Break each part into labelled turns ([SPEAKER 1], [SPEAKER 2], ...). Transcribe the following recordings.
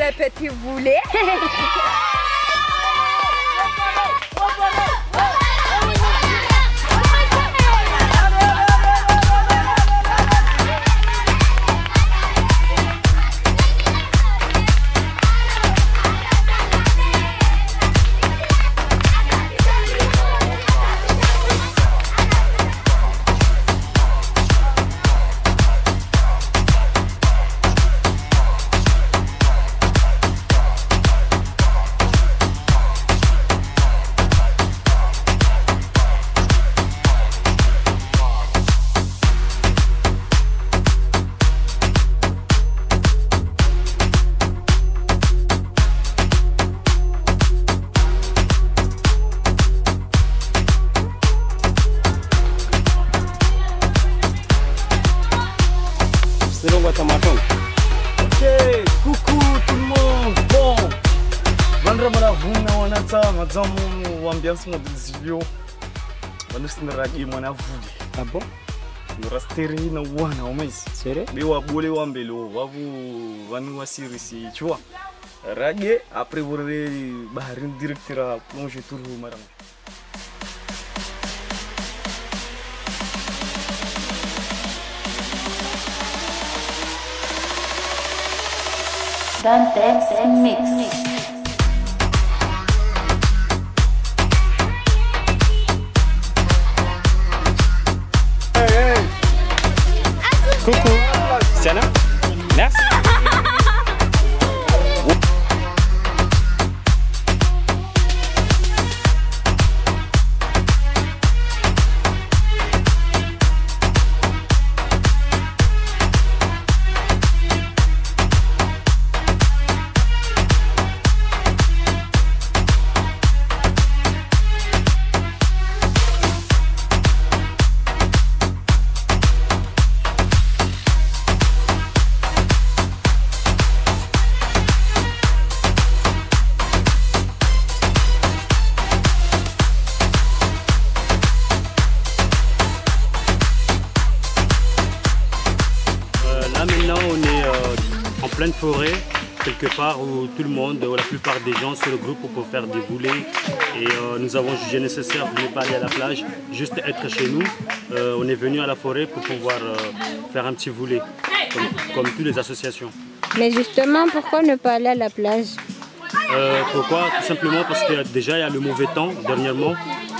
[SPEAKER 1] waparao
[SPEAKER 2] tsama tsama uambiansi modizilio vandosiniragi mwana
[SPEAKER 3] avude
[SPEAKER 2] abo ah rasterina o
[SPEAKER 3] wamaizi
[SPEAKER 2] sere? Bewabole wambelo vavu vani wasirisi chiwa rage apre vorere bahari directora plonge turu marama
[SPEAKER 4] Dante Mix.
[SPEAKER 5] mix. Quelque part où tout le monde, ou la plupart des gens se regroupent pour faire des boulets. Et euh, nous avons jugé nécessaire de ne pas aller à la plage, juste être chez nous. Euh, on est venu à la forêt pour pouvoir euh, faire un petit boulet, comme, comme toutes les associations.
[SPEAKER 6] Mais justement, pourquoi ne pas aller à la plage?
[SPEAKER 5] Pourquoi? Tout simplement parce que déjà il y a le mauvais temps dernièrement.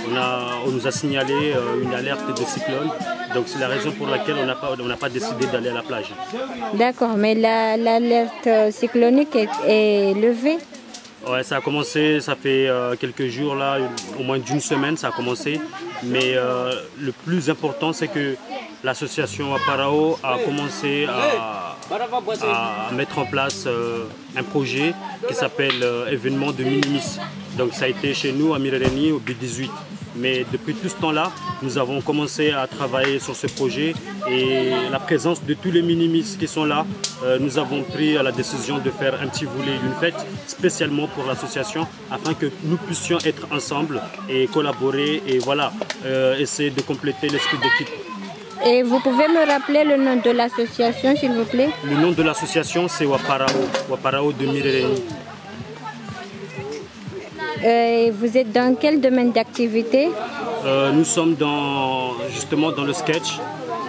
[SPEAKER 5] On, a, on nous a signalé euh, une alerte de cyclone. Donc c'est la raison pour laquelle on n'a pas, on n'a pas décidé d'aller à la plage.
[SPEAKER 6] D'accord, mais la- l'alerte cyclonique est, est levée.
[SPEAKER 5] Ouais, ça a commencé, ça fait euh, quelques jours là, au moins d'une semaine, ça a commencé. Mais euh, le plus important, c'est que l'association Aparao a commencé à, à mettre en place euh, un projet qui s'appelle euh, événement de Minimis. Donc ça a été chez nous à Mirereni au B18. Mais depuis tout ce temps-là, nous avons commencé à travailler sur ce projet et la présence de tous les minimis qui sont là, euh, nous avons pris la décision de faire un petit volet d'une fête spécialement pour l'association afin que nous puissions être ensemble et collaborer et voilà, euh, essayer de compléter l'esprit d'équipe.
[SPEAKER 6] Et vous pouvez me rappeler le nom de l'association, s'il vous plaît?
[SPEAKER 5] Le nom de l'association c'est Waparao, Waparao de Mirereni.
[SPEAKER 6] Euh, Vous êtes dans quel domaine d'activité
[SPEAKER 5] Euh, nous sommes dans, justement dans le sketch,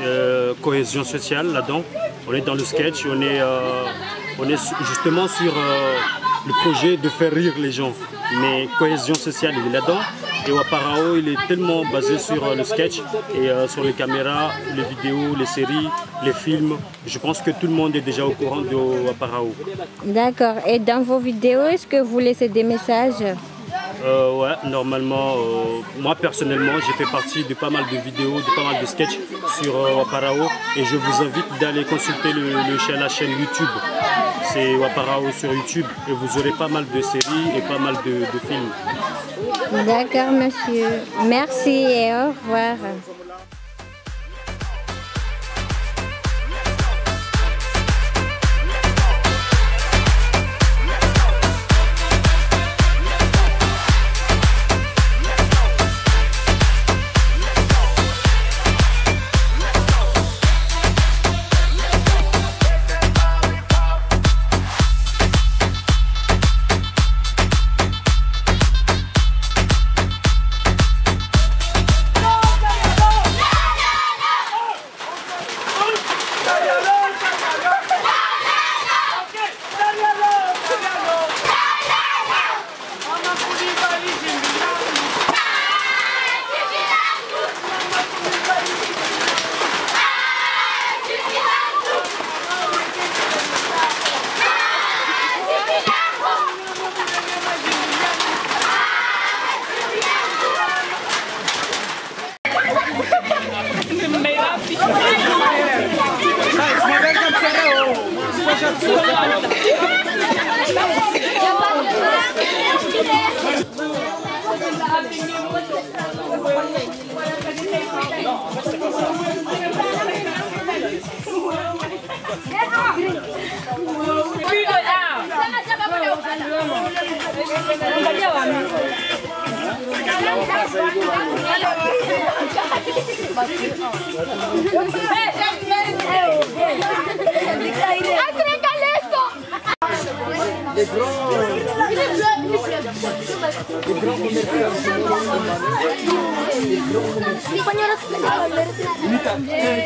[SPEAKER 5] euh, cohésion sociale là-dedans. On est dans le sketch, on est, on est justement sur le projet de faire rire les gens. Mais cohésion sociale, il est là-dedans. Et Waparao, il est tellement basé sur le sketch et sur les caméras, les vidéos, les séries, les films. Je pense que tout le monde est déjà au courant de Waparao.
[SPEAKER 6] D'accord. Et dans vos vidéos, est-ce que vous laissez des messages?
[SPEAKER 5] Euh, ouais, normalement, euh, moi personnellement, j'ai fait partie de pas mal de vidéos, de pas mal de sketchs sur euh, Waparao et je vous invite d'aller consulter le, la chaîne YouTube. C'est Waparao sur YouTube et vous aurez pas mal de séries et pas mal de films.
[SPEAKER 6] D'accord, monsieur. Merci et au revoir.
[SPEAKER 7] Compañeros, ¡Eh!